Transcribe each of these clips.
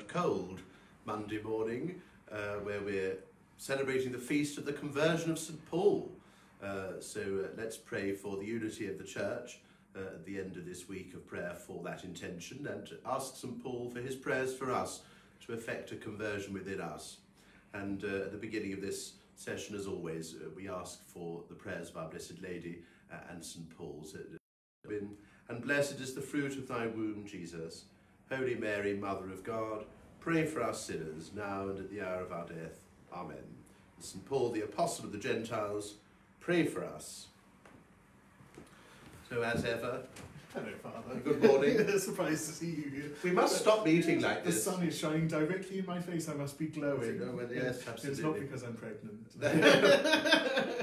cold Monday morning, uh, where we're celebrating the feast of the conversion of St. Paul. Uh, so uh, let's pray for the unity of the church uh, at the end of this week of prayer for that intention and ask St. Paul for his prayers for us to effect a conversion within us. And uh, at the beginning of this session, as always, uh, we ask for the prayers of our Blessed Lady and St. Paul's. And blessed is the fruit of thy womb, Jesus. Holy Mary, Mother of God, pray for us sinners, now and at the hour of our death. Amen. St. Paul, the Apostle of the Gentiles, pray for us. So, as ever, Hello, Father. Good morning. Surprised to see you here. we must stop meeting like this. The sun is shining directly in my face. I must be glowing. Yes, It's not because I'm pregnant.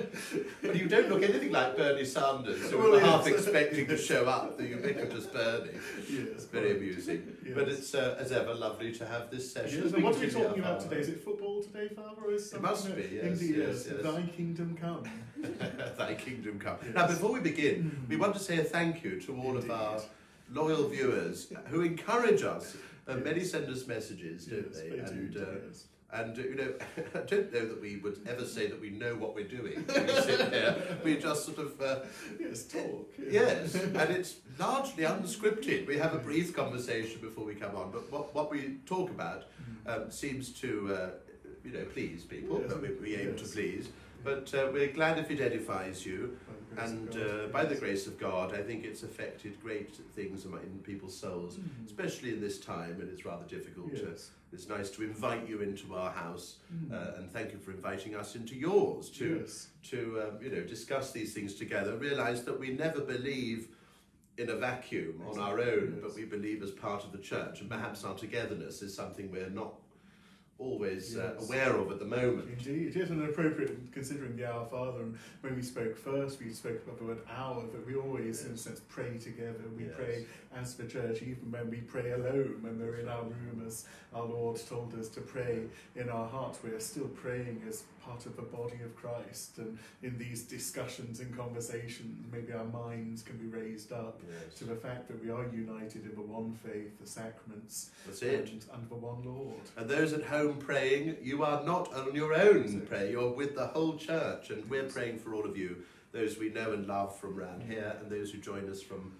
But you don't look anything like Bernie Sanders, who Well, we were half expecting to show up, the ubiquitous Bernie. yes, very amusing. Yes. But it's, uh, as ever, lovely to have this session. Yes, and what are we talking about today? Is it football today, Father? Or is It must be, yes, Indeed, yes. yes. Thy kingdom come. Thy kingdom come. Yes. Now, before we begin, Mm. we want to say a thank you to all of our loyal viewers who encourage us. Uh, Many send us messages, don't Yes, they? they And, do, uh, yes. and uh, you know, I don't know that we would ever say that we know what we're doing. We sit there, we just sort of uh, Yes, talk. Yes, and it's largely unscripted. We have a brief conversation before we come on, but what, what we talk about um, seems to, uh, you know, please people. Yes, we, we aim to please. But uh, we're glad if it edifies you, By the grace of and uh, by the grace of God, I think it's affected great things in people's souls, Mm. especially in this time, and it's rather difficult to. It's nice to invite you into our house, Mm. uh, and thank you for inviting us into yours too Yes. to um, you know discuss these things together realize that we never believe in a vacuum on our own Yes. but we believe as part of the church and perhaps our togetherness is something we're not always uh, Yes. aware of at the moment Indeed, it is an appropriate considering the Our Father. And when we spoke first, we spoke about the word "our," that we always, in a Yes. sense, pray together. We Yes. pray as the church, even when we pray alone, when we're in our room, as our Lord told us to pray in our hearts. We are still praying as part of the body of Christ. And in these discussions and conversations, maybe our minds can be raised up Yes. to the fact that we are united in the one faith, the sacraments, that's it and the one Lord. and those at home praying you are not on your own prayer you're with the whole church and we're praying for all of you those we know and love from around mm. here and those who join us from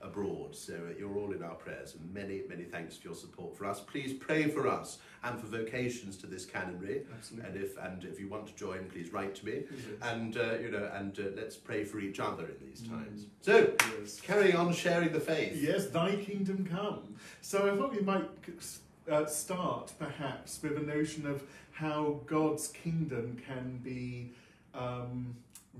abroad. So you're all in our prayers, and many, many thanks for your support for us. Please pray for us and for vocations to this canonry. Absolutely. And if and if you want to join, please write to me. And uh, you know, and uh, let's pray for each other in these Mm. times. So Yes. carrying on sharing the faith. Yes, thy kingdom come. So I thought we might uh, start perhaps with a notion of how God's kingdom can be um,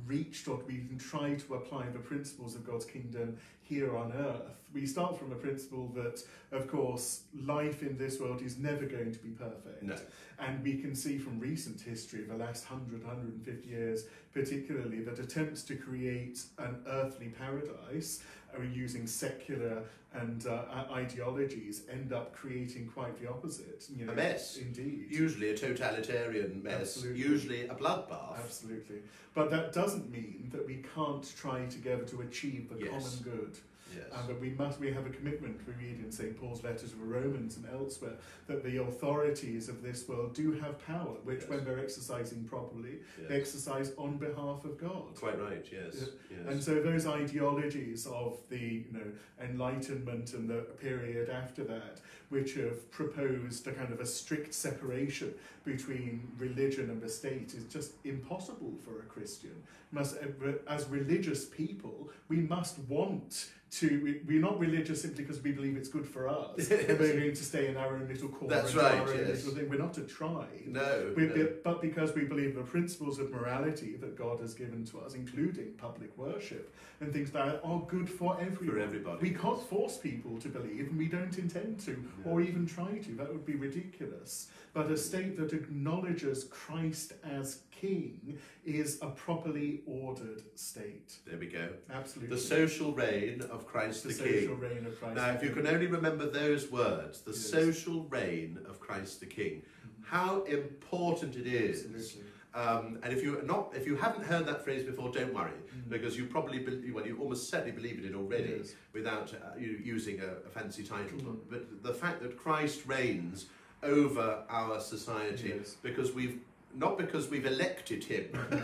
reached, or we can try to apply the principles of God's kingdom here on earth. We start from a principle that, of course, life in this world is never going to be perfect. No. And we can see from recent history, the last 100, 150 years particularly, that attempts to create an earthly paradise are using secular and uh, ideologies end up creating quite the opposite. You know, A mess. Indeed. Usually a totalitarian mess. Absolutely. Usually a bloodbath. Absolutely. But that doesn't mean that we can't try together to achieve the Yes. common good. Yes. And that we must we have a commitment we read in St. Paul's letters to the Romans and elsewhere that the authorities of this world do have power, which Yes. when they're exercising properly, Yes. they exercise on behalf of God. Quite right. Yes. Yes. And so those ideologies of the you know Enlightenment and the period after that, which have proposed a kind of a strict separation between religion and the state, is just impossible for a Christian. Must eh, as religious people, we must want to. we- We're not religious simply because we believe it's good for us. we're going to stay in our own little corner. That's right, yes. We're not a tribe. no. No. But because we believe the principles of morality that God has given to us, including public worship and things like that, are good for everyone. For everybody. We can't force people to believe, and we don't intend to, No. or even try to. That would be ridiculous. But a state that acknowledges Christ as King is a properly ordered state. There we go. Absolutely. The social reign of Christ The the, social reign of Christ. Now, if you can only remember those words, the Yes. social reign of Christ the King, how important it is. Absolutely. Um, and if you are not, if you haven't heard that phrase before, don't worry, Mm. because you probably, be, well, you almost certainly believe in it already Yes. without uh, you using a, a fancy title. Mm. But the fact that Christ reigns over our society Yes. because we've not because we've elected him. you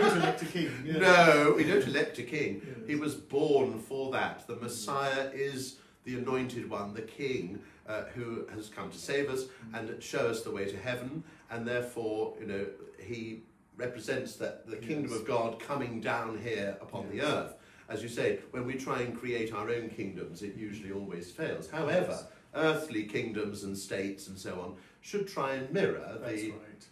don't elect a king. Yeah. No, we don't elect a king. Yes. He was born for that. The Messiah is the anointed one, the king, uh, who has come to save us and show us the way to heaven. And therefore, you know, he represents that the kingdom of God coming down here upon the earth. As you say, when we try and create our own kingdoms, it usually always fails. However, Yes. earthly kingdoms and states and so on should try and mirror That's the right.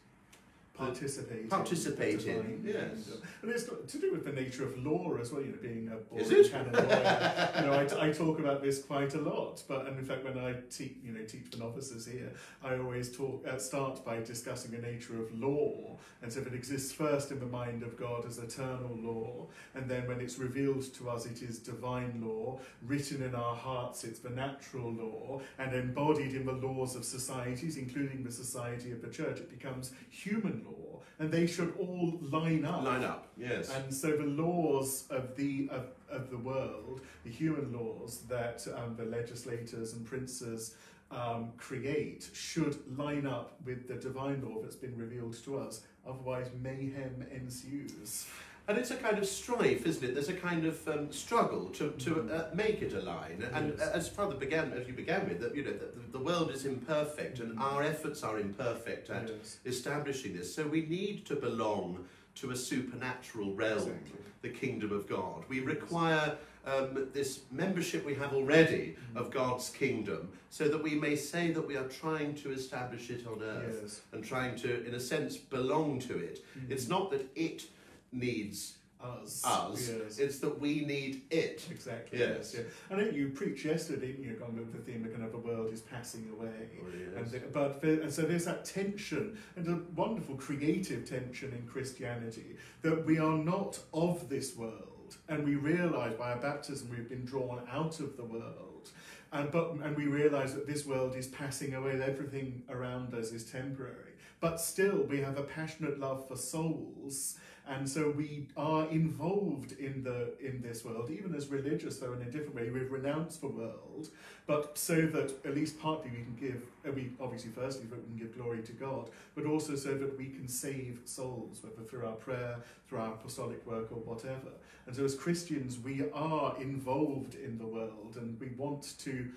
Participate. Participate the in, yes. And it's got to do with the nature of law as well, you know, being a board Is it? canon lawyer. you know, I, I talk about this quite a lot, but and in fact, when I teach, you know, teach the novices here, I always talk uh, start by discussing the nature of law, and so if it exists first in the mind of God as eternal law, and then when it's revealed to us, it is divine law, written in our hearts, it's the natural law, and embodied in the laws of societies, including the society of the church, it becomes human law, and they should all line up. line up. Yes. And so the laws of the of, of the world, the human laws that um, the legislators and princes um, create, should line up with the divine law that's been revealed to us. Otherwise, mayhem ensues. And it's a kind of strife, isn't it? There's a kind of um, struggle to, to uh, make it align. And Yes. as Father began, as you began with, that you know, that the world is imperfect, and our efforts are imperfect at Yes. establishing this. So we need to belong to a supernatural realm, Exactly. the kingdom of God. We require um, this membership we have already Mm-hmm. of God's kingdom, so that we may say that we are trying to establish it on earth Yes. and trying to, in a sense, belong to it. Mhm. It's not that it needs Us. us, Yes. it's that we need it. Exactly. Yes. Yeah. I know you preached yesterday, didn't you, on the theme of kind of the world is passing away. Oh, and the, but the, and so there's that tension and a wonderful creative tension in Christianity that we are not of this world, and we realise by our baptism we've been drawn out of the world, and but and we realise that this world is passing away. That everything around us is temporary, but still we have a passionate love for souls. And so we are involved in the in this world, even as religious, though in a different way. We've renounced the world, but so that at least partly we can give, uh, we obviously firstly that we can give glory to God, but also so that we can save souls, whether through our prayer, through our apostolic work, or whatever. And so as Christians, we are involved in the world, and we want to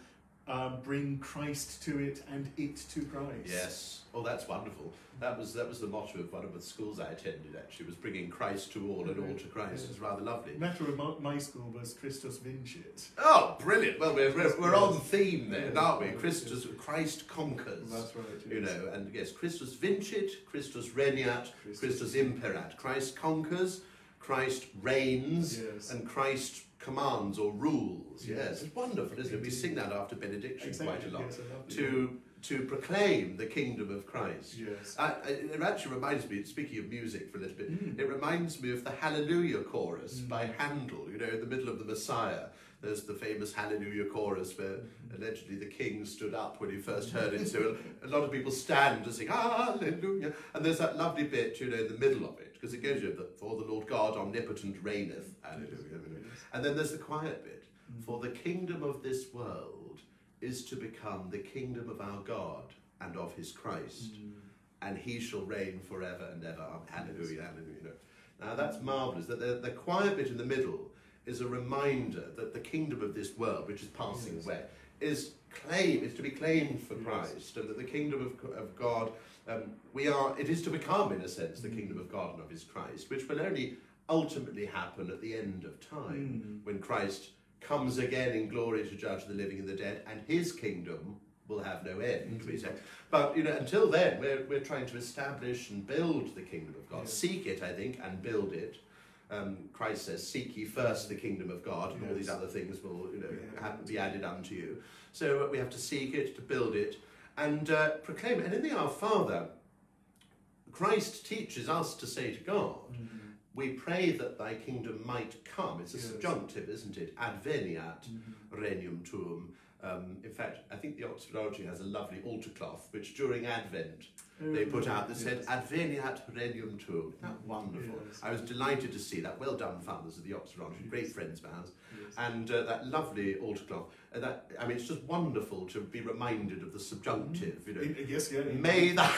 um, bring Christ to it and it to Christ. Yes. Oh, that's wonderful. That was that was the motto of one of the schools I attended. Actually, was bringing Christ to all and all to Christ. It's rather lovely. The matter of my, school was Christus Vincit. Oh, brilliant! Well, we're we're, we're on theme then, Yeah. aren't we? Christus, Christ conquers. That's right. You know, and yes, Christus vincit, Christus regnat, Christus imperat. Christ conquers, Christ reigns, Yes. and Christ commands or rules. Yes, Yes. it's wonderful, isn't it? We sing that after benediction quite a lot yes, to to proclaim the kingdom of Christ. Yes. I, it actually reminds me, speaking of music for a little bit, Mm. it reminds me of the Hallelujah chorus Mm. by Handel, you know, in the middle of the Messiah. There's the famous Hallelujah chorus where Mm-hmm. allegedly the king stood up when he first heard it. So a lot of people stand to sing Hallelujah. And there's that lovely bit, you know, in the middle of it, because it goes, you know, that for the Lord God omnipotent reigneth. Hallelujah. And then there's the quiet bit. Mm. For the kingdom of this world is to become the kingdom of our God and of his Christ Mm. and he shall reign forever and ever. Hallelujah, hallelujah. Now that's marvellous. That the, the quiet bit in the middle is a reminder that the kingdom of this world, which is passing Yes. away, is claim is to be claimed for. Christ, and that the kingdom of, of God, um, we are. It is to become, in a sense, the Mm. kingdom of God and of His Christ, which will only ultimately happen at the end of time Mm. when Christ comes again in glory to judge the living and the dead, and His kingdom will have no end. We say. But you know, until then, we're, we're trying to establish and build the kingdom of God. Seek it, I think, and build it. Um, Christ says, "Seek ye first the kingdom of God, and all these other things will, you know, Yeah. have, be added unto you." So uh, we have to seek it, to build it, and uh, proclaim it. And in the Our Father, Christ teaches us to say to God, Mm. "We pray that Thy kingdom might come." It's a Yes. subjunctive, isn't it? Adveniat Mhm. regnum tuum. Um, in fact, I think the Oxford Oratory has a lovely altar cloth, which during Advent they put out that said Yes. Adveniat Regnum Tuum. Isn't that wonderful? Yes. I was delighted to see that. Well done, fathers of the Oxford Ranch, great friends of ours. Yes. And uh, that lovely altar cloth. Uh, that I mean, it's just wonderful to be reminded of the subjunctive. You know, In- yes, yeah. may thy.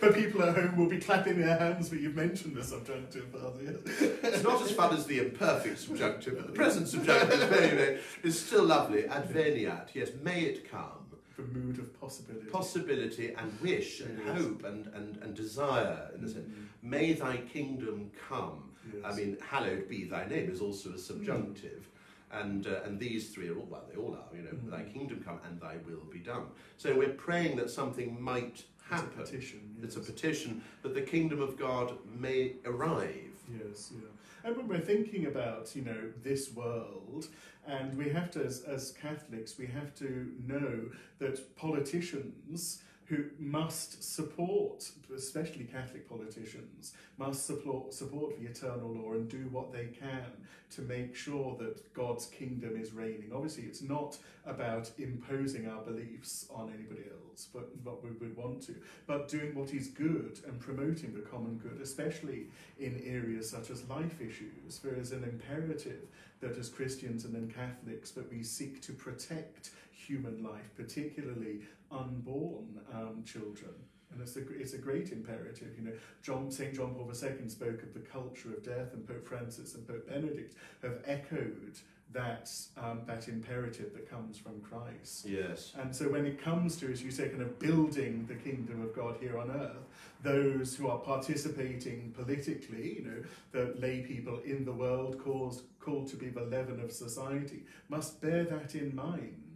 but people at home will be clapping their hands when you've mentioned the subjunctive, yes. it's not as fun as the imperfect subjunctive, but the present subjunctive is very, very. It's still lovely. Adveniat. Yes, may it come. The mood of possibility. Possibility and wish and Yes. hope and, and, and desire in the sense. Mm, May thy kingdom come. yes. I mean, hallowed be thy name is also a subjunctive. And, uh, and these three are all, well, they all are, you know, Mm. thy kingdom come and thy will be done. So we're praying that something might It's a happen. petition. It's a petition that the kingdom of God may arrive. Yes, yeah. And when we're thinking about, you know, this world, and we have to, as, as Catholics, we have to know that politicians who must support, especially Catholic politicians, must support, support the eternal law and do what they can to make sure that God's kingdom is reigning. Obviously, it's not about imposing our beliefs on anybody else, but what we would want to, but doing what is good and promoting the common good, especially in areas such as life issues. There is an imperative that as Christians and then Catholics that we seek to protect human life, particularly unborn um, children. And it's a, it's a great imperative. You know, John St. John Paul II spoke of the culture of death, and Pope Francis and Pope Benedict have echoed that um, that imperative that comes from Christ. Yes. And so when it comes to, as you say, kind of building the kingdom of God here on earth, those who are participating politically, you know, the lay people in the world caused, called to be the leaven of society, must bear that in mind.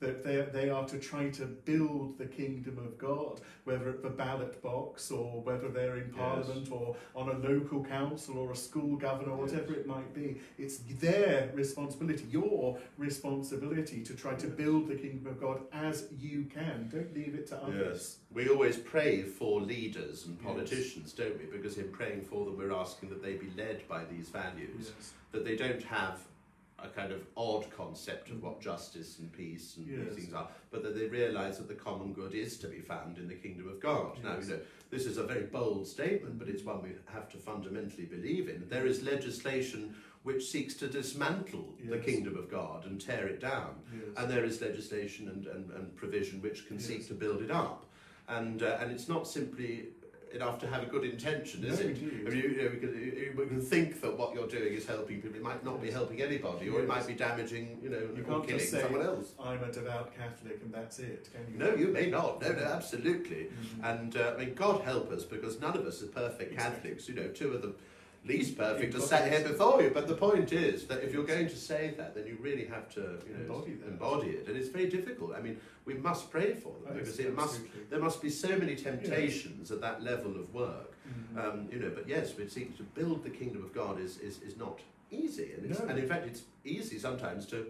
That they, they are to try to build the kingdom of God, whether at the ballot box or whether they're in Yes. parliament or on a local council or a school governor, or Yes. whatever it might be. It's their responsibility, your responsibility to try to Yes. build the kingdom of God as you can. Don't leave it to others. Yes. We always pray for leaders and Yes. politicians, don't we? Because in praying for them, we're asking that they be led by these values, Yes. that they don't have a kind of odd concept of what justice and peace and Yes. these things are, but that they realise that the common good is to be found in the kingdom of God. Now, you know, this is a very bold statement, but it's one we have to fundamentally believe in. There is legislation which seeks to dismantle the kingdom of God and tear it down. Yes. and there is legislation and, and, and provision which can seek to build it up. And, uh, and it's not simply enough to have a good intention, is No, it? indeed. I mean, you, you know, we, can, you- can think that what you're doing is helping people. It might not be helping anybody, or it might be damaging, you know, You or can't killing just say, someone else. I'm a devout Catholic and that's it, can you? No, you may not. No, no, absolutely. Mhm. And uh, I mean, God help us, because none of us are perfect Exactly. Catholics. You know, two of the least perfect are sat here before you. But the point is that if you're going to say that, then you really have to, you know, Embody embody it, and it's very difficult. I mean, we must pray for them Oh, because it must. There must be so many temptations at that level of work, Mhm. um, you know. But yes, we seek to build the kingdom of God is is, is not easy, and it's, No. and in fact, it's easy sometimes to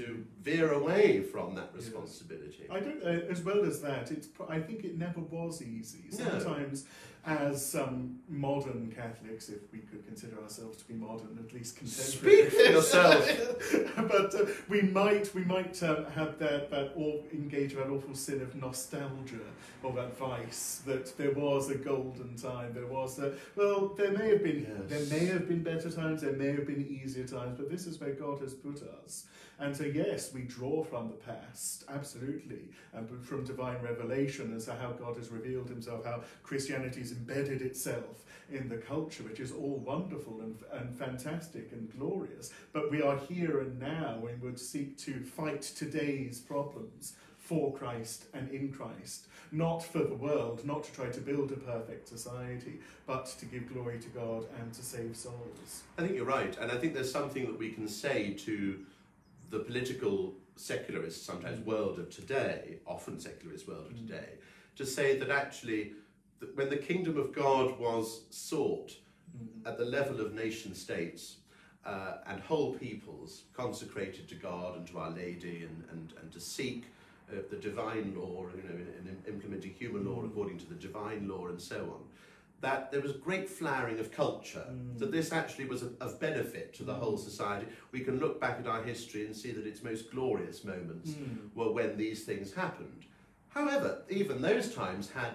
to veer away from that Yes. responsibility. I don't. Uh, as well as that, it's. I think it never was easy. Sometimes, as um, modern Catholics, if we could consider ourselves to be modern, at least contemporary. Speak for yourself. but uh, we might we might um, have that that or engage that awful sin of nostalgia or that vice that there was a golden time. There was a well, there may have been Yes. there may have been better times. There may have been easier times. But this is where God has put us. And so, yes, we draw from the past, absolutely, and from divine revelation as to how God has revealed himself, how Christianity has embedded itself in the culture, which is all wonderful and, and fantastic and glorious. But we are here and now and would seek to fight today's problems for Christ and in Christ, not for the world, not to try to build a perfect society, but to give glory to God and to save souls. I think you're right, and I think there's something that we can say to the political secularist, sometimes world of today, often secularist world of Mm. today, to say that actually, when the kingdom of God was sought at the level of nation states uh, and whole peoples consecrated to God and to Our Lady and, and, and to seek uh, the divine law, you know, in, in implementing human law Mm. according to the divine law and so on, that there was a great flowering of culture, Mm. that this actually was of, of benefit to the Mm. whole society. We can look back at our history and see that its most glorious moments Mm. were when these things happened. However, even those times had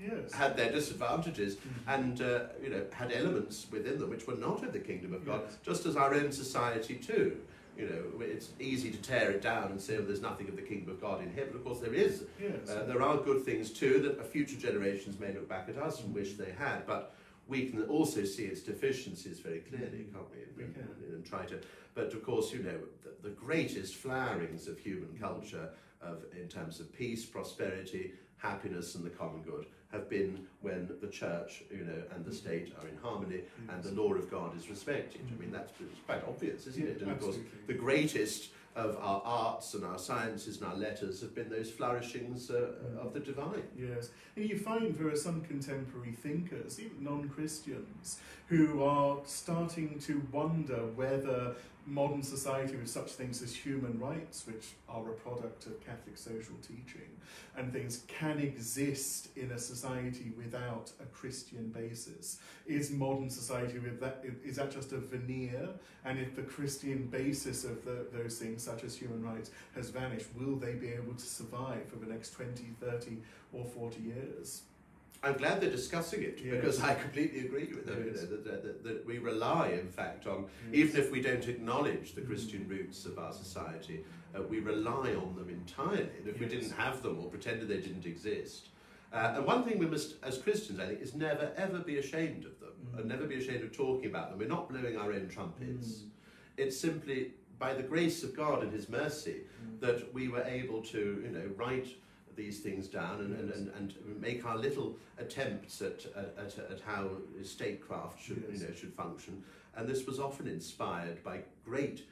Yes. had their disadvantages Mhm. and uh, you know had elements within them which were not of the kingdom of God, Yes. just as our own society too. You know, it's easy to tear it down and say, "Well, there's nothing of the kingdom of God in here," but of course there is. Yes. Uh, there are good things too that future generations may look back at us and wish they had, but we can also see its deficiencies very clearly, can't we? We can. and try to. But of course, you know, the, the greatest flowerings of human culture, of in terms of peace, prosperity, happiness, and the common good, have been when the church, you know, and the state are in harmony, and the law of God is respected. I mean, that's it's quite obvious, isn't Yeah, it? And of course, the greatest of our arts and our sciences and our letters have been those flourishings uh, of the divine. Yes, and you find there are some contemporary thinkers, even non-Christians, who are starting to wonder whether modern society with such things as human rights, which are a product of Catholic social teaching, and things can exist in a society without a Christian basis. Is modern society with that is that just a veneer? And if the Christian basis of the, those things, such as human rights, has vanished, will they be able to survive for the next 20, 30, or 40 years? I'm glad they're discussing it Yes. because I completely agree with them. You know, that, that, that, we rely, in fact, on even if we don't acknowledge the Christian roots of our society, uh, we rely on them entirely. And if we didn't have them or pretended they didn't exist, uh, and one thing we must, as Christians, I think, is never ever be ashamed of them Mm. and never be ashamed of talking about them. We're not blowing our own trumpets. Mm. It's simply by the grace of God and His mercy Mm. that we were able to, you know, write these things down and, and, Yes. and, and make our little attempts at, at, at, at how statecraft should, Yes. you know, should function. And this was often inspired by great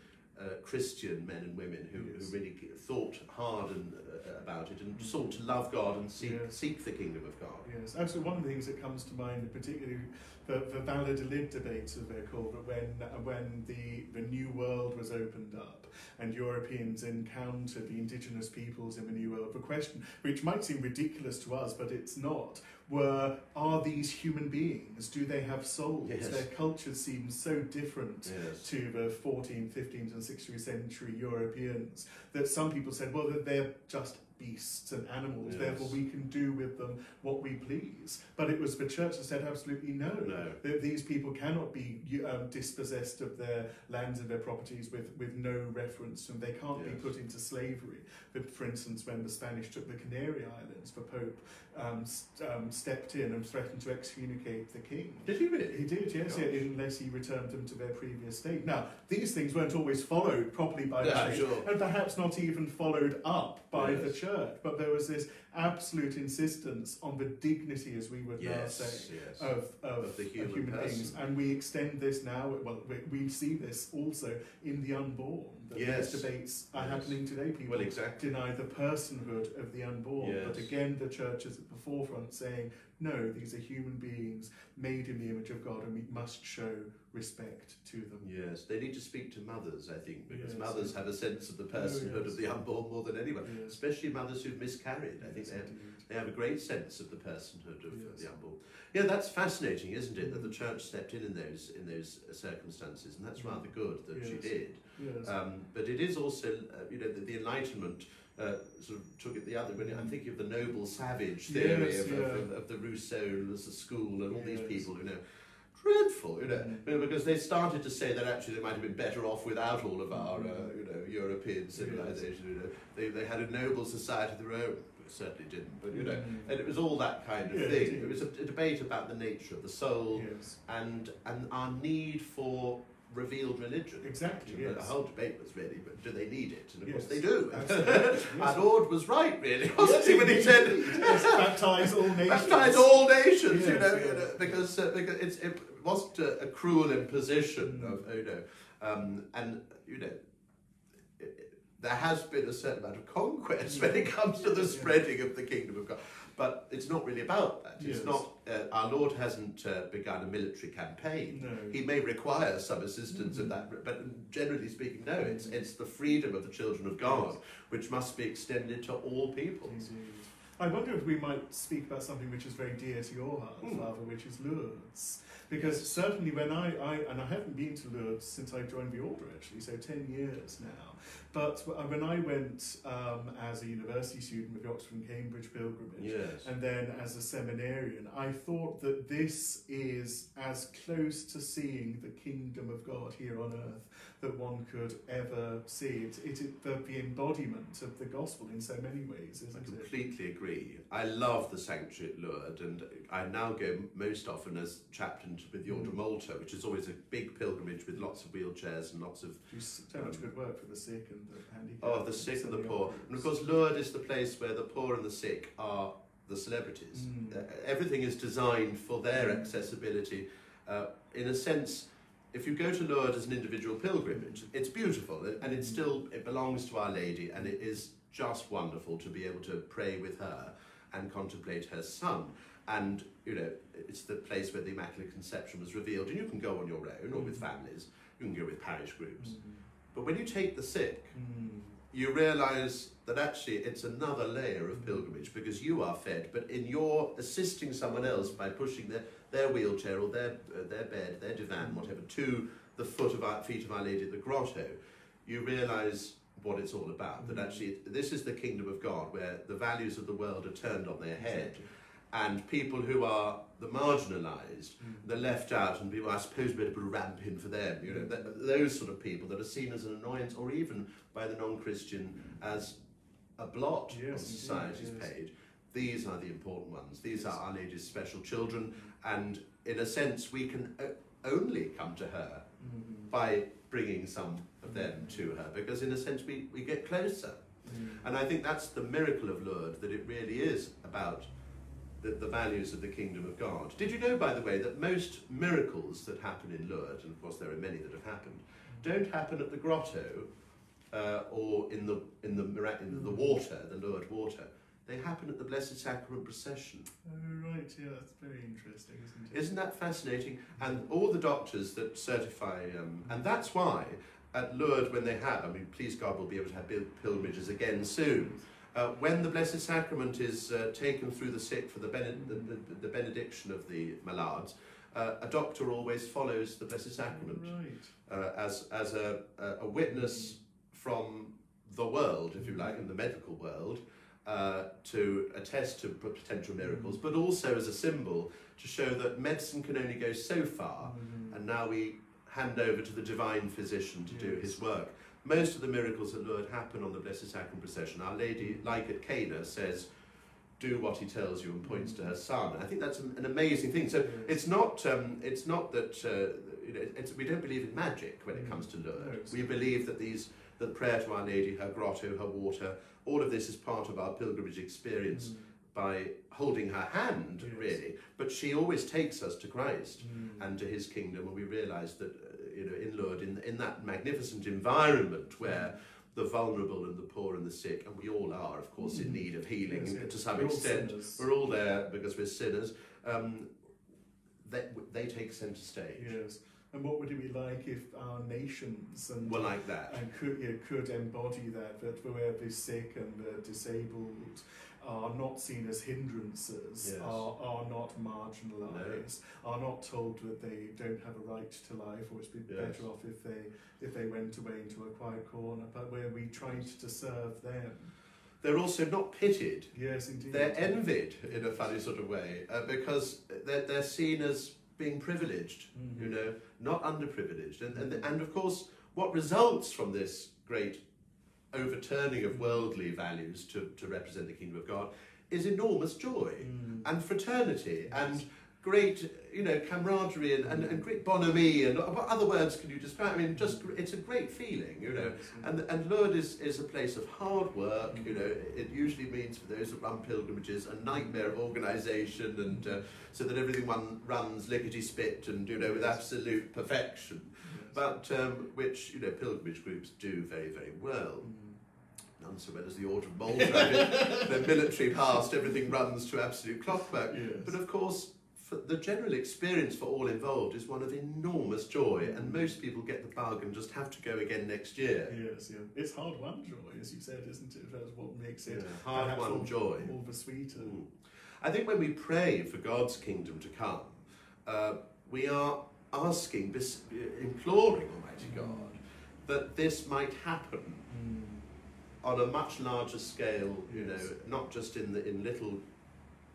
uh, Christian men and women who, Yes. who really thought hard and, uh, about it and sought to love God and seek, Yes. seek the kingdom of God. Yes, absolutely. One of the things that comes to mind, particularly the, the Valladolid debates, as they're called, but when when the, the New World was opened up and Europeans encountered the indigenous peoples in the New World, the question, which might seem ridiculous to us, but it's not, were are these human beings? Do they have souls? Yes. Their cultures seem so different Yes. to the 14th, 15th, and 16th century Europeans that some people said, well, they're just beasts and animals, Yes. therefore we can do with them what we please. But it was the church that said, absolutely no. No. That these people cannot be um, dispossessed of their lands and their properties with, with no reference to them. They can't be put into slavery. But for instance, when the Spanish took the Canary Islands, the Pope um, st- um, stepped in and threatened to excommunicate the king. Did he really? He did, yes, yeah, unless he returned them to their previous state. Now, these things weren't always followed properly by the church, sure. and perhaps not even followed up by the Yes. Church. But there was this absolute insistence on the dignity, as we would now say, yes. of, of, Of the of human human, beings. And we extend this now, well, we, we see this also in the unborn. That Yes. These debates are Yes. happening today. People well, exactly. deny the personhood of the unborn. But again, the church is at the forefront saying, no, these are human beings made in the image of God and we must show respect to them. Yes, they need to speak to mothers, I think, because Yes. mothers have a sense of the personhood yes. of the unborn more than anyone, Yes. especially mothers who've miscarried. I think Yes, they have, they have a great sense of the personhood of Yes. the humble. Yeah, that's fascinating, isn't it? That the church stepped in in those in those circumstances, and that's rather good that she did. Yes. Um, but it is also, uh, you know, the, the Enlightenment uh, sort of took it the other way. I'm thinking of the noble savage theory Yes, of, yeah. of, of the Rousseau as a school and all these people, you know. Dreadful, you know, Mm. because they started to say that actually they might have been better off without all of our, uh, you know, European civilization. You know, they, they had a noble society of their own. Certainly didn't, but you know, Mm. and it was all that kind of Yeah, thing. indeed. It was a, a debate about the nature of the soul yes. and and our need for revealed religion. Exactly, know, The whole debate was really, but do they need it? And of course they do. absolutely, Our. Lord was right, really, wasn't Yes, he, when he said. Yes, baptize all nations. baptize all nations, you know, yes. you know because, uh, because it's, it wasn't a, a cruel imposition Mm. of, you know, um, and, you know, it- it- there has been a certain amount of conquest when it comes to the spreading of the kingdom of God. But it's not really about that. It's Yes. not, uh, our Lord hasn't uh, begun a military campaign. No. He may require some assistance Mm. of that, but generally speaking, no. It's it's the freedom of the children of God which must be extended to all people. Indeed. I wonder if we might speak about something which is very dear to your heart, Hmm. Father, which is Lourdes. Because Yes. certainly when I, I, and I haven't been to Lourdes since I joined the order actually, so 10 years now, But when I went um, as a university student with the Oxford and Cambridge pilgrimage, Yes. and then as a seminarian, I thought that this is as close to seeing the kingdom of God here on earth that one could ever see. It, it, it the, the embodiment of the gospel in so many ways, I isn't it? completely agree. I love the sanctuary at Lourdes, and I now go most often as chaplain to- with the Order of Malta, which is always a big pilgrimage with lots of wheelchairs and lots of so much good work for the sick and the handicapped. oh the sick and the poor. And of course, Lourdes is the place where the poor and the sick are the celebrities. Mm. Uh, everything is designed for their Mm. accessibility. Uh, in a sense, if you go to Lourdes as an individual pilgrimage, it's beautiful and it Mm. still it belongs to Our Lady, and it is just wonderful to be able to pray with her and contemplate her son. And you know, it's the place where the Immaculate Conception was revealed, and you can go on your own or with Mm. families. You can go with parish groups. Mm. But when you take the sick, Mm. you realize that actually it's another layer of pilgrimage because you are fed, but in your assisting someone else by pushing their, their wheelchair or their, uh, their bed, their divan, whatever, to the foot of our, feet of Our Lady at the grotto, you realize what it's all about. That Mm. actually this is the kingdom of God where the values of the world are turned on their head, Exactly. And people who are the marginalised Mm. the left out and people, I suppose, we better put a ramp in for them. You know, th- those sort of people that are seen as an annoyance, or even by the non-Christian as a blot Yes, on society's yes. page. These are the important ones. These are Our Lady's special children, and in a sense, we can o- only come to her Mm. by bringing some of them to her, because in a sense, we, we get closer. Mm. And I think that's the miracle of Lourdes, that it really is about the, the values of the kingdom of God. Did you know, by the way, that most miracles that happen in Lourdes, and of course there are many that have happened, don't happen at the grotto uh, or in the, in, the, in the water, the Lourdes water. They happen at the Blessed Sacrament procession. Oh, right, yeah, that's very interesting, isn't it? Isn't that fascinating? And all the doctors that certify, um, and that's why at Lourdes, when they have, I mean, please God, we'll be able to have pilgrimages again soon. Uh, when the Blessed Sacrament is uh, taken through the sick for the, bene- the, the, the benediction of the malades, uh, a doctor always follows the Blessed Sacrament Right. uh, as, as a, a, witness from the world, if you like, in the medical world, uh, to attest to potential miracles, but also as a symbol to show that medicine can only go so far, Mhm. and now we hand over to the divine physician to do his work. Most of the miracles at Lourdes happen on the Blessed Sacrament procession. Our Lady, like at Cana, says, "Do what he tells you," and points to her son. I think that's an amazing thing. So it's not um, it's not that uh, you know, it's, we don't believe in magic when it comes to Lourdes. we believe that these that prayer to Our Lady, her grotto, her water, all of this is part of our pilgrimage experience Mm. by holding her hand, Yes. really. But she always takes us to Christ Mm. and to His kingdom, and we realise that you know in Lourdes, in in that magnificent environment where the vulnerable and the poor and the sick, and we all are, of course, in Mm. need of healing Yes, yes. to some We're extent. sinners. We're all there because we're sinners. Um, they, they take centre stage. Yes. And what would it be like if our nations and Well, like that. and could yeah, could embody that that where the sick and the disabled are not seen as hindrances, Yes. are, are not marginalised, are not told that they don't have a right to life, or it's be Yes. better off if they if they went away into a quiet corner, but where we tried to serve them. They're also not pitied. Yes, indeed. They're envied in a funny sort of way uh, because they're, they're seen as being privileged, Mhm. you know, not underprivileged. And, and, and of course, what results from this great overturning of worldly values to, to represent the kingdom of God is enormous joy Mm. and fraternity and great, you know, camaraderie and, and, and great bonhomie and what other words can you describe? I mean, just it's a great feeling, you know. And, and Lourdes is, is a place of hard work, you know, it usually means for those that run pilgrimages a nightmare of organisation and uh, so that everything one runs lickety-spit and, you know, with absolute perfection. But um, which, you know, pilgrimage groups do very, very well. Mm. None so well as the Order of Malta. The military past, everything runs to absolute clockwork. Yes. But of course, the general experience for all involved is one of enormous joy, and most people get the bug and just have to go again next year. Yes, yeah. It's hard won joy, as you said, isn't it? That's what makes it Yeah, hard won all, joy. all the sweeter. Mm. I think when we pray for God's kingdom to come, uh, we are asking, imploring Almighty God that this might happen Mm. on a much larger scale, you know, not just in the in little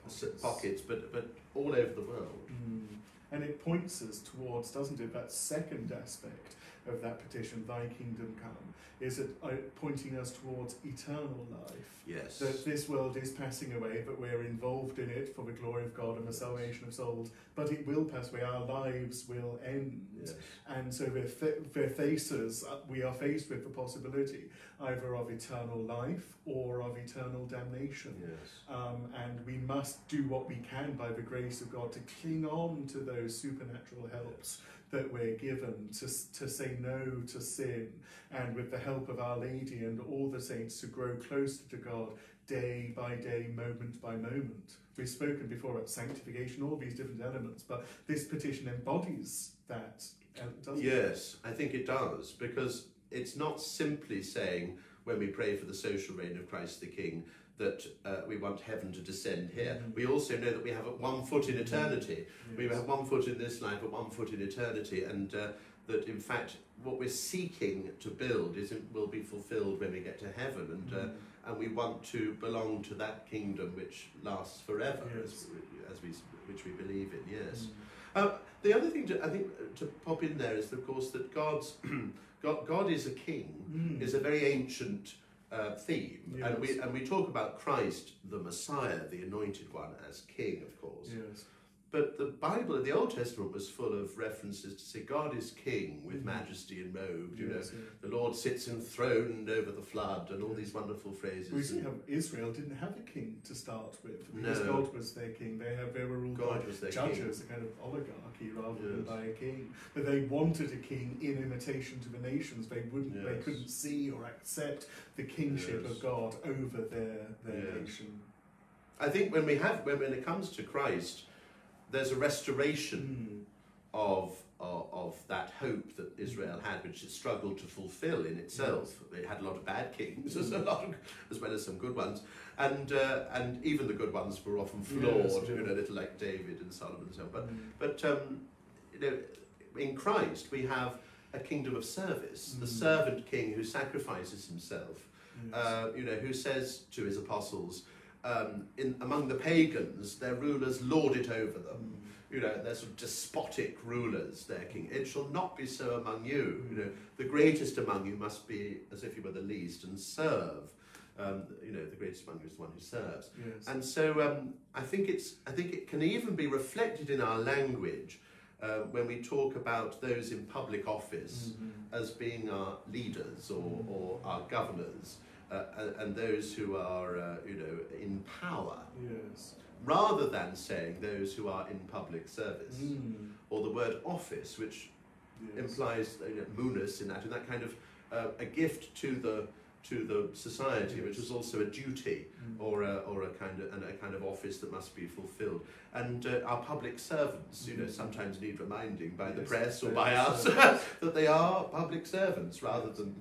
Pockets. pockets, but but all over the world. Mm. And it points us towards, doesn't it, that second aspect of that petition, Thy kingdom come, is it uh, pointing us towards eternal life. Yes. That this world is passing away, but we're involved in it for the glory of God and the salvation of souls. But it will pass away, our lives will end. Yes. And so we're, fa- we're faces, uh, we are faced with the possibility either of eternal life or of eternal damnation. Yes. Um, and we must do what we can by the grace of God to cling on to those supernatural helps that we're given to, to say no to sin and with the help of Our Lady and all the saints to grow closer to God day by day, moment by moment. We've spoken before about sanctification, all these different elements, but this petition embodies that, uh, doesn't it? Yes, I think it does because it's not simply saying when we pray for the social reign of Christ the King that uh, we want heaven to descend here. Mm. We also know that we have one foot in eternity. We Yes. have one foot in this life, but one foot in eternity, and uh, that in fact what we're seeking to build is will be fulfilled when we get to heaven, and uh, Mm. and we want to belong to that kingdom which lasts forever, Yes. as, as we which we believe in. Yes. Mm. The other thing to, I think to pop in there is, of course, that God's God, God is a king Mm. is a very ancient uh, theme, and we and we talk about Christ, the Messiah, the Anointed One, as King, of course. Yes. But the Bible, the Old Testament, was full of references to say God is King with Mhm. majesty and robed. You know, yeah. the Lord sits enthroned over the flood, and all these wonderful phrases. We see Israel didn't have a king to start with because No. God was their king. They have they were ruled God by was their judges, king. a kind of oligarchy rather than by a king. But they wanted a king in imitation to the nations. They wouldn't they couldn't see or accept the kingship Yes. of God over their their Yes. nation. I think when we have when, when it comes to Christ, there's a restoration Mm. of, of of that hope that Israel had, which it struggled to fulfill in itself. It had a lot of bad kings, as a lot of, as well as some good ones, and uh, and even the good ones were often flawed. Yes, You know, a little like David and Solomon and so on. But Mm. but um, you know, in Christ we have a kingdom of service, the Mm. servant king who sacrifices himself. Yes. Uh, you know, who says to his apostles, um, in among the pagans, their rulers lord it over them Mm. you know, they're sort of despotic rulers, their king. It shall not be so among you. You know, the greatest among you must be as if you were the least and serve. Um, you know, the greatest among you is the one who serves. Yes. And so um, I think it's I think it can even be reflected in our language uh, when we talk about those in public office Mhm. as being our leaders or, Mm. or our governors. Uh, and, and those who are, uh, you know, in power, Yes. rather than saying those who are in public service Mm. or the word office, which Yes. implies you know, munus in that, and that kind of uh, a gift to the to the society, which is also a duty Mm. or a, or a kind of and a kind of office that must be fulfilled. And uh, our public servants, you know, Mhm. sometimes need reminding by the press or by us that they are public servants rather Yes. than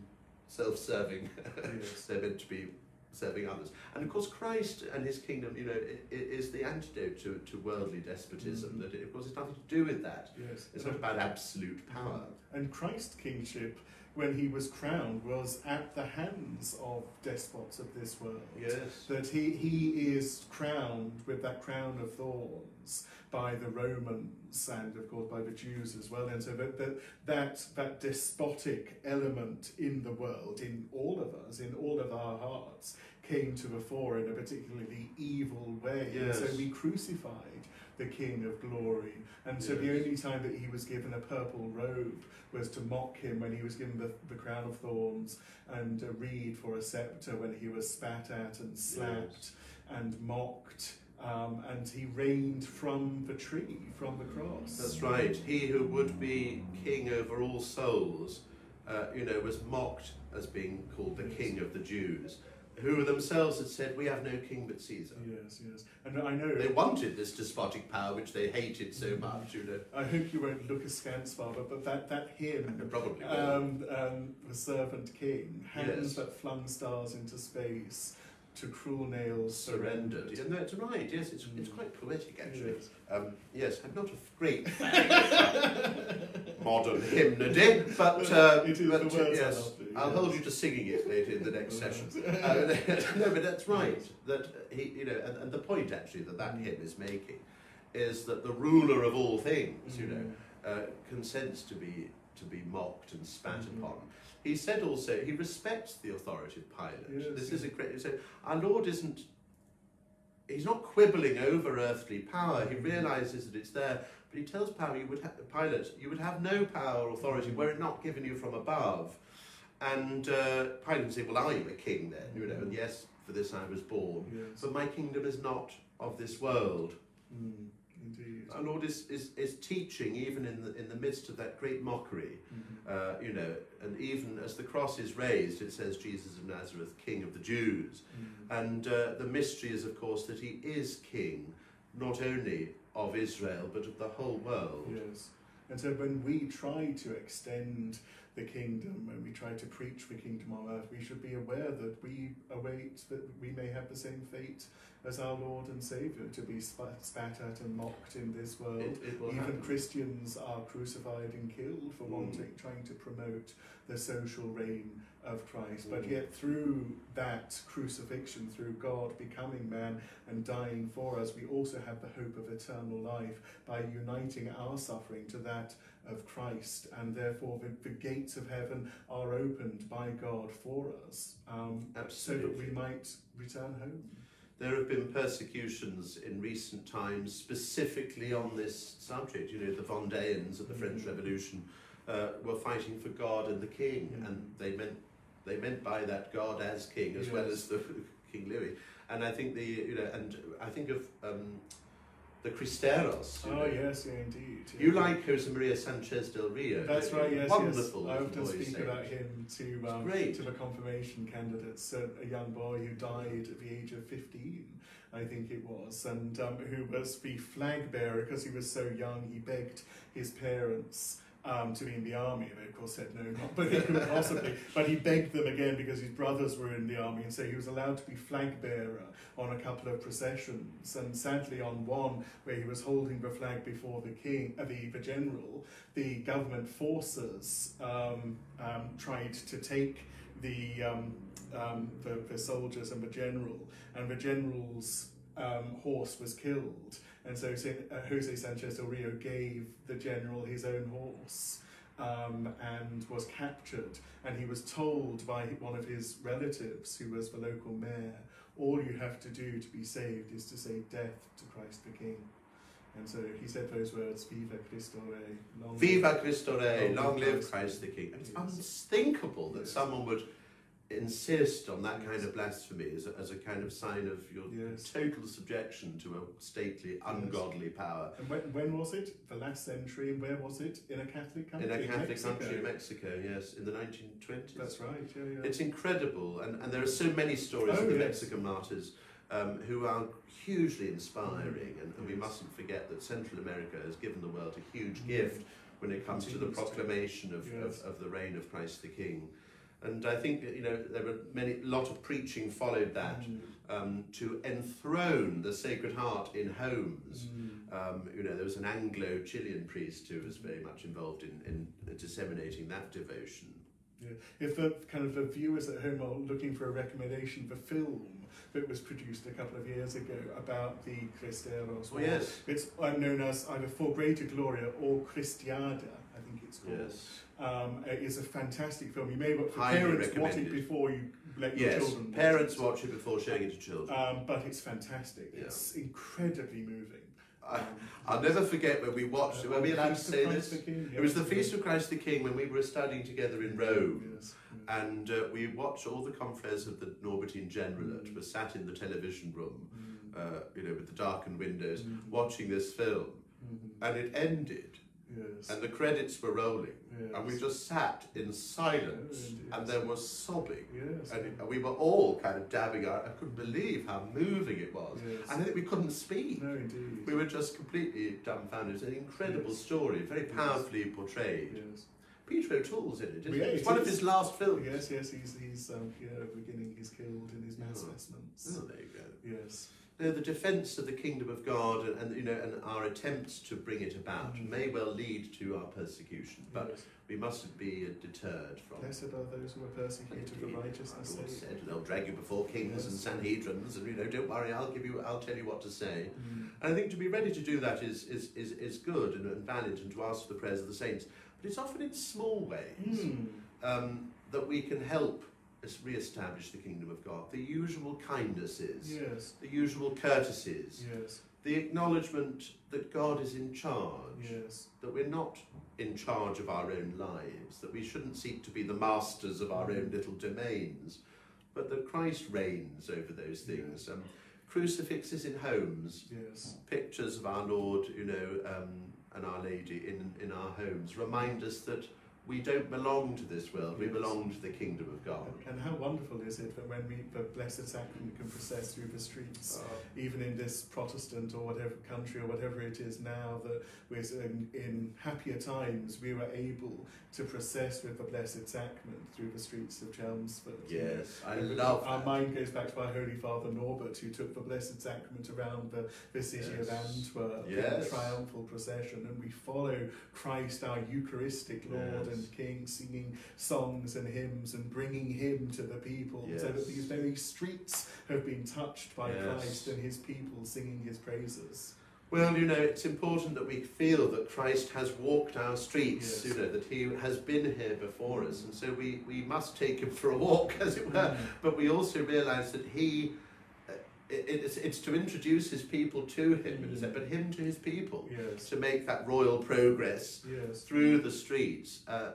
self-serving. Yes. They're meant to be serving others. And of course, Christ and his kingdom, you know, is the antidote to, to worldly despotism. Mhm. That, it, of course, it's nothing to do with that. Yes. It's not about absolute power. And Christ's kingship, when he was crowned, was at the hands of despots of this world. Yes. That he, he is crowned with that crown of thorns by the Romans and, of course, by the Jews as well. And so that, that, that, that despotic element in the world, in all of us, in all of our hearts, came to the fore in a particularly evil way. And Yes. so we crucified the King of glory. And so the only time that he was given a purple robe was to mock him when he was given the, the crown of thorns and a reed for a scepter when he was spat at and slapped and mocked. Um, and he reigned from the tree, from the cross. That's right. He who would be king over all souls, uh, you know, was mocked as being called the Yes. king of the Jews, who themselves had said, "We have no king but Caesar." Yes, yes. And I know. They wanted this despotic power, which they hated so much. You know, I hope you won't look askance, Father, but that, that hymn, probably. um, um, the servant king, hands Yes. that flung stars into space, to cruel nails surrendered. Yeah, no, it's right. Yes, it's, it's Mm. quite poetic actually. Yes. Um, yes, I'm not a great fan of modern hymnody, but, uh, but the words yes, I'll yes. hold you to singing it later in the next session. Uh, no, but that's right. That he, you know, and, and the point actually that that hymn is making is that the ruler of all things, you know, uh, consents to be to be mocked and spat Mhm. upon. He said also he respects the authority of Pilate. Yes, this yes. is a great. So our Lord isn't. He's not quibbling over earthly power. He Mhm. realizes that it's there, but he tells power you would ha- Pilate you would have no power or authority Mhm. were it not given you from above. And uh, Pilate say, "Well, are you a king then? You know, and yes, for this I was born, Yes. but my kingdom is not of this world." Mm, indeed. Our Lord is, is, is teaching even in the, in the midst of that great mockery, Mhm. uh, you know, and even as the cross is raised, it says Jesus of Nazareth, King of the Jews. Mm. And uh, the mystery is, of course, that he is King, not only of Israel, but of the whole world. Yes. And so when we try to extend the kingdom, when we try to preach the kingdom on earth, we should be aware that we await that we may have the same fate as our Lord and Saviour, to be spat, spat at and mocked in this world. It, it Even happen. Christians are crucified and killed for Mm. wanting, trying to promote the social reign of Christ. But Mm. yet, through that crucifixion, through God becoming man and dying for us, we also have the hope of eternal life by uniting our suffering to that of Christ. And therefore, the, the gates of heaven are opened by God for us um, so that we might return home. There have been persecutions in recent times specifically on this subject. You know, the Vendéans at the French Mm. Revolution uh, were fighting for God and the King, Mm. and they meant they meant by that God as King as well as the King Louis. And I think the you know, and I think of um, the Cristeros. you Oh, know. yes, yeah, indeed. You yeah. like Jose Maria Sanchez del Rio. That's right. Yes, Wonderful. yes. I often speak about him to um, to the confirmation candidates. Uh, a young boy who died at the age of fifteen, I think it was, and um, who was the flag bearer because he was so young. He begged his parents. Um, to be in the army, they of course said no, not but he couldn't possibly. But he begged them again because his brothers were in the army, and so he was allowed to be flag bearer on a couple of processions. And sadly, on one where he was holding the flag before the king, uh, the the general, the government forces um, um, tried to take the, um, um, the the soldiers and the general, and the general's um, horse was killed, and so uh, Jose Sanchez del Rio gave the general his own horse. Um, and was captured, and he was told by one of his relatives, who was the local mayor, all you have to do to be saved is to say death to Christ the King. And so he said those words, Viva Cristo Rey. Long Viva Cristo Rey, Long long live live Christ. Christ the King. And it's Yes. unthinkable that Yes. someone would insist on that kind of blasphemy as a, as a kind of sign of your Yes. total subjection to a stately, ungodly power. And when, when was it? The last century, and where was it? In a Catholic country? In a Catholic Mexico. country, Mexico, yes, in the 1920s. That's right, yeah, yeah. It's incredible, and, and there are so many stories Oh, of the yes. Mexican martyrs um, who are hugely inspiring, and, and we mustn't forget that Central America has given the world a huge Mm. gift when it comes to the proclamation of, Yes. of, of the reign of Christ the King. And I think you know there were many lot of preaching followed that Mm, um, to enthrone the Sacred Heart in homes. mm, Um, you know, there was an Anglo-Chilean priest who was very much involved in, in disseminating that devotion. yeah. If the kind of the viewers at home are looking for a recommendation, for film that was produced a couple of years ago about the Cristeros, Oh yes, it's uh, known as either For Greater Gloria or Cristiada, I think it's called. yes. Um, it is a fantastic film. You may want for Highly parents watch it before you let your Yes, children. watch parents watch it before showing it to children. Um, but it's fantastic. Yeah. It's incredibly moving. I, Um, I'll never forget when we watched it. Were we allowed to say this? It was the Feast of Christ the King when we were studying together in Rome. Yes, yes. And uh, we watched all the confreres of the Norbertine Generalate Mm. were sat in the television room, Mm, uh, you know, with the darkened windows, mm, watching this film. mhm, And it ended, Yes. and the credits were rolling. yes. And we just sat in silence, Oh, and yes. there was sobbing. Yes. And, it, and we were all kind of dabbing our, I couldn't believe how moving it was. yes. And I think we couldn't speak. no, indeed. We were just completely dumbfounded. It's an incredible Yes. story, very Yes. powerfully portrayed. Yes. Peter O'Toole's in it, isn't Yeah, it? It's it one of his last films. Yes, yes, he's he's um, yeah, beginning he's killed in his mass Oh. vestments. Oh, there you go. Yes. No, the defence of the kingdom of God and, and you know and our attempts to bring it about Mm. may well lead to our persecution, but yes. we mustn't be deterred from. Blessed are those who are persecuted for righteousness' sake. said, they'll drag you before kings and sanhedrins, and you know, don't worry, I'll give you, I'll tell you what to say. Mm. And I think to be ready to do that is is, is, is good and, and valid, and to ask for the prayers of the saints. But it's often in small ways Mm. um, that we can help re-establish the kingdom of God. The usual kindnesses, Yes. the usual courtesies, Yes. the acknowledgement that God is in charge, Yes. that we're not in charge of our own lives, that we shouldn't seek to be the masters of our own little domains, but that Christ reigns over those things. Um, crucifixes in homes, Yes. pictures of our Lord, you know, um, and Our Lady in, in our homes remind us that we don't belong to this world, we belong to the kingdom of God. And how wonderful is it that when we, the Blessed Sacrament can process through the streets, ah. even in this Protestant or whatever country or whatever it is now, that we're in, in happier times we were able to process with the Blessed Sacrament through the streets of Chelmsford. Yes, I And love Our that. mind goes back to our Holy Father Norbert, who took the Blessed Sacrament around the, the city of Yes. Antwerp in Yes. triumphal procession, and we follow Christ, our Eucharistic Lord Yes. And King, singing songs and hymns and bringing Him to the people, so that these very streets have been touched by Yes. Christ and His people singing His praises. Well, you know, it's important that we feel that Christ has walked our streets, Yes. you know, that he has been here before us, mm. and so we, we must take him for a walk, as it were. Mm. But we also realise that he, it's, it's to introduce his people to him, a but him to his people, Yes, to make that royal progress yes, through the streets, uh,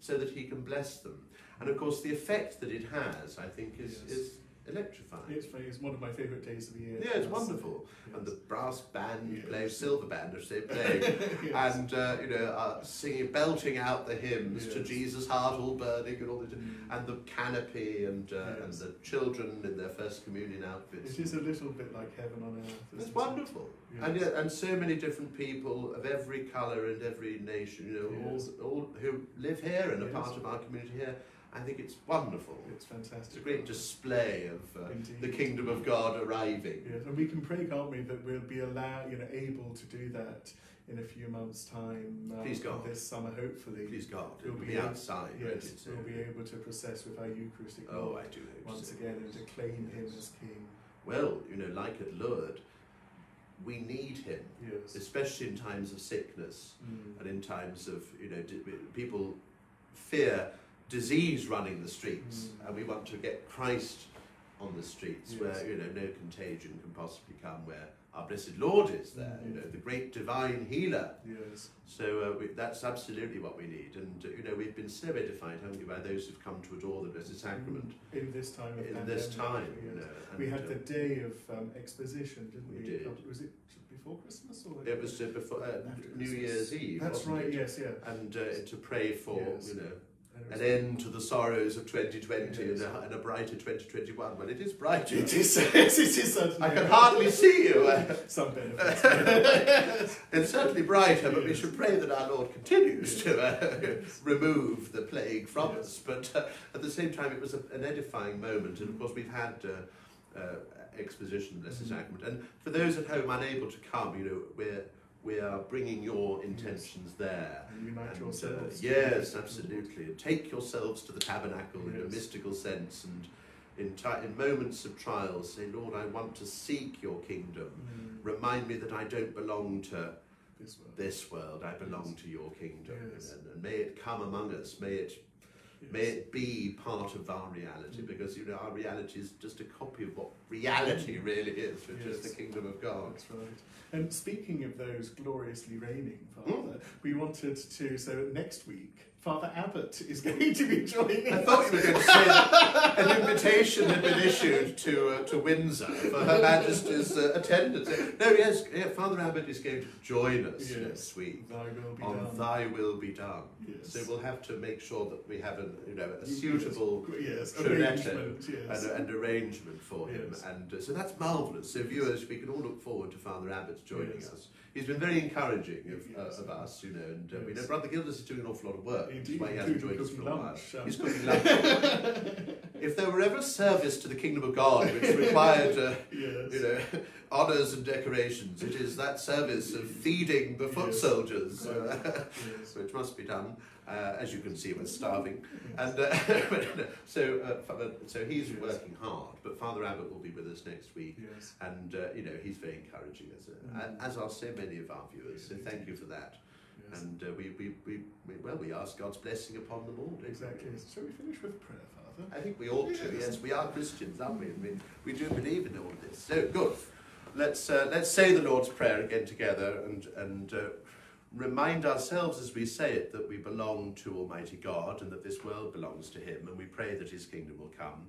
so that he can bless them. And of course, the effect that it has, I think, is, Yes. is electrifying. it's, it's one of my favourite days of the year. Yeah, it's wonderful. Yes. And the brass band Yes. plays, silver band, as they play, Yes. and uh, you know, uh, singing, belting out the hymns to Jesus' heart all burning, and all the, Mm. and the canopy, and uh, and the children in their first communion outfits. It is a little bit like heaven on earth. It's isn't wonderful, It? and yet, and so many different people of every colour and every nation, you know, all, all who live here and are part of our community here. I think it's wonderful. It's fantastic. It's a great display of uh, the kingdom of God arriving. Yes, and we can pray, can't we, that we'll be allowed, you know, able to do that in a few months' time. Um, Please God. This summer, hopefully. Please God, We'll be be outside. Yes, so- we'll be able to process with our Eucharistic Oh, Lord I do hope once so. again and to claim Him as King. Well, you know, like at Lourdes, we need him, Yes. especially in times of sickness Mm. and in times of, you know, people fear disease running the streets, Mm. and we want to get Christ on the streets Yes. where, you know, no contagion can possibly come, where our blessed Lord is there, you Mm. know, the great divine healer. Yes. So uh, we, that's absolutely what we need, and uh, you know, we've been so edified, haven't we, by those who've come to adore the Blessed Sacrament In this time of in this time. yes. You know, we had uh, the day of um, exposition, didn't we? We did. Was it before Christmas or? It was uh, before uh, New Christmas. Year's Eve. That's right. it? Yes. Yeah. And uh, to pray for Yes. you know an end to the sorrows of 2020 and, a, and a brighter 2021. Well, it is brighter. It is. It is. I can hardly see you. Some benefits. it's certainly brighter, but we should pray that our Lord continues to uh, remove the plague from Yes. us. But uh, at the same time, it was a, an edifying moment, and of course, we've had. Uh, uh, exposition Blessed Mhm. Sacrament and for those at home unable to come you know we're we are bringing your intentions there And unite And, yourselves. uh, yes, absolutely. And take yourselves to the tabernacle in a mystical sense, and in, in moments of trials, say, Lord, I want to seek your kingdom. Mm. Remind me that I don't belong to This world. this world, I belong Yes. to your kingdom. Yes. And, and may it come among us, may it, Yes. May it be part of our reality, Mm. because you know our reality is just a copy of what reality really is, which is the kingdom of God. That's right. And speaking of those gloriously reigning, Hmm? Father, we wanted to. So next week, Father Abbot is going to be joining I us. thought you were going to say that an invitation had been issued to uh, to Windsor for Her Majesty's uh, attendance. No, yes, yeah, Father Abbot is going to join us Yes. next week Thy will be on done. Thy Will Be Done. Yes. So we'll have to make sure that we have a you know a suitable yes, arrangement. Yes. and, and arrangement for him, and uh, so that's marvellous. So viewers, we can all look forward to Father Abbot joining us. He's been very encouraging of, Yes. uh, of us, you know, and uh, we know Brother Gildas is doing an awful lot of work indeed, why he hasn't joined us for a while. um, He's cooking lunch. if there were ever a service to the kingdom of God which required, uh, yes. you know, honours and decorations, it is that service of feeding the foot Yes. soldiers, uh, yes. which must be done. Uh, as you can see, we're starving, and uh, so uh, so he's Yes. working hard. But Father Abbot will be with us next week, Yes. and uh, you know he's very encouraging, as, Mm. as are so many of our viewers. So thank you for that. Yes. And uh, we, we, we, we, well, we ask God's blessing upon them all. don't we? Exactly. Shall we finish with prayer, Father? I think we ought to. Yes. We are Christians, aren't we? We, we do believe in all this. So good. Let's uh, let's say the Lord's Prayer again together and and uh, remind ourselves as we say it that we belong to Almighty God and that this world belongs to Him, and we pray that His kingdom will come.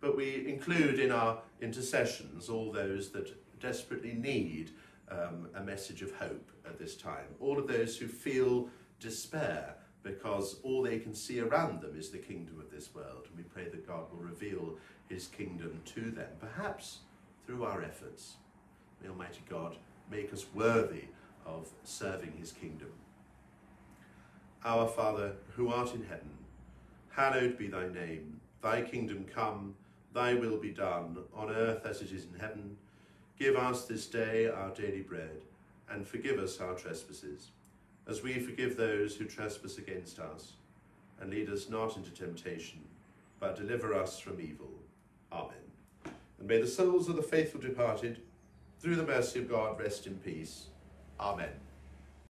But we include in our intercessions all those that desperately need um, a message of hope at this time. All of those who feel despair because all they can see around them is the kingdom of this world. And we pray that God will reveal his kingdom to them, perhaps through our efforts. May Almighty God make us worthy of serving his kingdom. Our Father, who art in heaven, hallowed be thy name. Thy kingdom come, thy will be done, on earth as it is in heaven. Give us this day our daily bread, and forgive us our trespasses, as we forgive those who trespass against us. And lead us not into temptation, but deliver us from evil. Amen. And may the souls of the faithful departed, through the mercy of God, rest in peace. Amen.